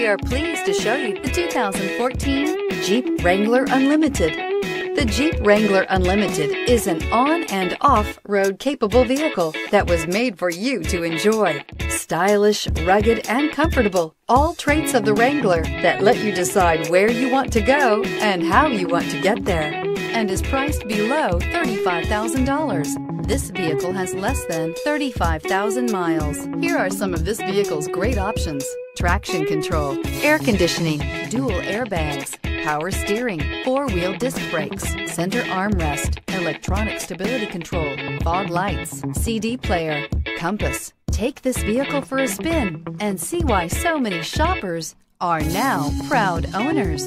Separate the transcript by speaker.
Speaker 1: We are pleased to show you the 2014 Jeep Wrangler Unlimited. The Jeep Wrangler Unlimited is an on and off road capable vehicle that was made for you to enjoy. Stylish, rugged, and comfortable. All traits of the Wrangler that let you decide where you want to go and how you want to get there. And is priced below $35,000. This vehicle has less than 35,000 miles. Here are some of this vehicle's great options. Traction control, air conditioning, dual airbags, power steering, four-wheel disc brakes, center armrest, electronic stability control, fog lights, CD player, compass. Take this vehicle for a spin and see why so many shoppers are now proud owners.